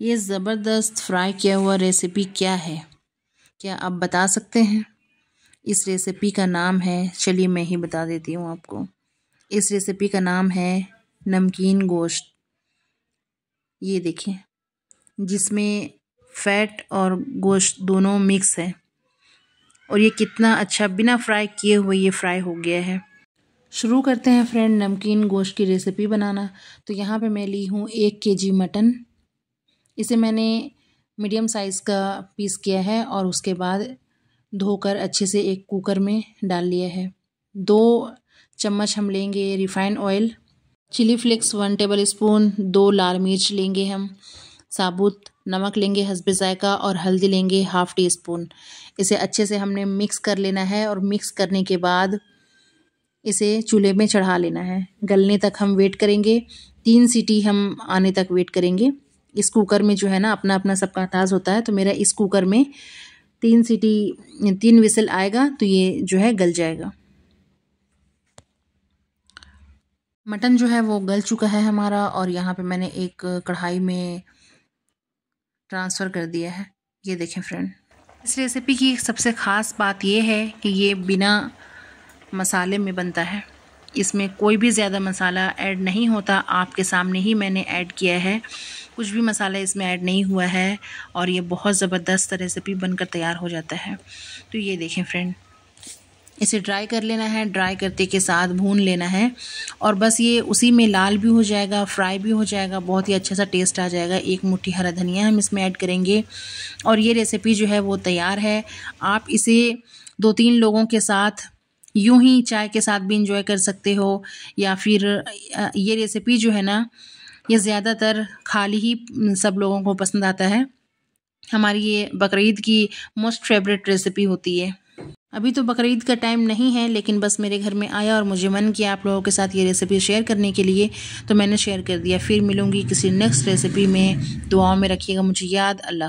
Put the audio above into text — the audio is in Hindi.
ये ज़बरदस्त फ्राई किया हुआ रेसिपी क्या है? क्या आप बता सकते हैं? इस रेसिपी का नाम है, चलिए मैं ही बता देती हूँ आपको। इस रेसिपी का नाम है नमकीन गोश्त। ये देखिए, जिसमें फ़ैट और गोश्त दोनों मिक्स है। और ये कितना अच्छा बिना फ्राई किए हुए ये फ्राई हो गया है। शुरू करते हैं फ्रेंड नमकीन गोश्त की रेसिपी बनाना। तो यहाँ पे मैं ली हूँ एक के जी मटन। इसे मैंने मीडियम साइज़ का पीस किया है और उसके बाद धोकर अच्छे से एक कुकर में डाल लिया है। दो चम्मच हम लेंगे refined oil, chilli flakes one tablespoon दो लाल मिर्च लेंगे हम, साबुत नमक लेंगे हसब ज़ायका और हल्दी लेंगे हाफ़ टी स्पून इसे अच्छे से हमने मिक्स कर लेना है और मिक्स करने के बाद इसे चूल्हे में चढ़ा लेना है। गलने तक हम वेट करेंगे, तीन सीटी हम आने तक वेट करेंगे। इस कुकर में जो है ना अपना अपना सबका अंदाज़ होता है तो मेरा इस कुकर में तीन सीटी, तीन विसल आएगा तो ये जो है गल जाएगा। मटन जो है वो गल चुका है हमारा, और यहाँ पे मैंने एक कढ़ाई में ट्रांसफ़र कर दिया है। ये देखें फ्रेंड इस रेसिपी की सबसे ख़ास बात ये है कि ये बिना मसाले में बनता है। इसमें कोई भी ज़्यादा मसाला ऐड नहीं होता, आपके सामने ही मैंने ऐड किया है। कुछ भी मसाला इसमें ऐड नहीं हुआ है और ये बहुत ज़बरदस्त रेसिपी बनकर तैयार हो जाता है। तो ये देखें फ्रेंड इसे ड्राई कर लेना है ड्राई करते के साथ भून लेना है और बस ये उसी में लाल भी हो जाएगा फ्राई भी हो जाएगा, बहुत ही अच्छा सा टेस्ट आ जाएगा। एक मुट्ठी हरा धनिया हम इसमें ऐड करेंगे और ये रेसिपी जो है वो तैयार है। आप इसे दो तीन लोगों के साथ यूँ ही चाय के साथ भी इंजॉय कर सकते हो या फिर ये रेसिपी जो है ना ये ज़्यादातर खाली ही सब लोगों को पसंद आता है। हमारी ये बकरीद की मोस्ट फेवरेट रेसिपी होती है। अभी तो बकरीद का टाइम नहीं है, लेकिन बस मेरे घर में आया और मुझे मन किया आप लोगों के साथ ये रेसिपी शेयर करने के लिए तो मैंने शेयर कर दिया। फिर मिलूँगी किसी नेक्स्ट रेसिपी में। दुआओं में रखिएगा मुझे याद, अल्लाह